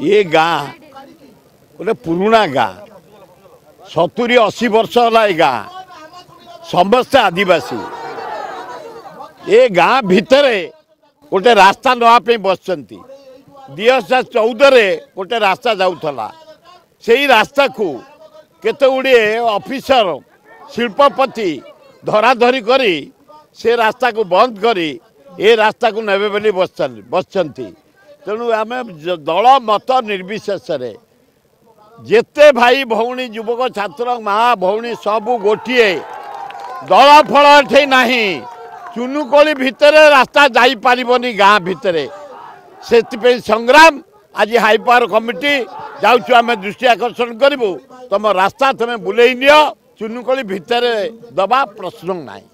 ଏ ଗାଁ ଗୋଟେ ପୁରୁଣା ଗାଁ ସତୁରି ଅଶୀ ବର୍ଷ ହେଲା ଏ ଗାଁ ସମସ୍ତେ ଆଦିବାସୀ। ଏ ଗାଁ ଭିତରେ ଗୋଟେ ରାସ୍ତା ନେବା ପାଇଁ ବସିଛନ୍ତି। ଦୁଇ ହଜାର ଚଉଦରେ ଗୋଟେ ରାସ୍ତା ଯାଉଥିଲା। ସେଇ ରାସ୍ତାକୁ କେତେ ଗୁଡ଼ିଏ ଅଫିସର ଶିଳ୍ପପତି ଧରାଧରି କରି ସେ ରାସ୍ତାକୁ ବନ୍ଦ କରି ଏ ରାସ୍ତାକୁ ନେବେ ବୋଲି ବସିଛନ୍ତି ବସିଛନ୍ତି। ତେଣୁ ଆମେ ଦଳ ମତ ନିର୍ବିଶେଷରେ। ଯେତେ ଭାଇ ଭଉଣୀ ଯୁବକ ଛାତ୍ର ମା ଭଉଣୀ ସବୁ ଗୋଟିଏ। ଦଳ ଫଳ ଏଠି ନାହିଁ। ଚୁନୁକୋଳି ଭିତରେ ରାସ୍ତା ଯାଇପାରିବନି ଗାଁ ଭିତରେ। ସେଥିପାଇଁ ସଂଗ୍ରାମ ଆଜି ହାଇପାୱାର କମିଟି ଯାଉଛୁ ଆମେ ଦୃଷ୍ଟି ଆକର୍ଷଣ କରିବୁ। ତମ ରାସ୍ତା ତମେ ବୁଲେଇ ନିଅ ଚୁନୁକୋଳି ଭିତରେ ଦବା ପ୍ରଶ୍ନ ନାହିଁ।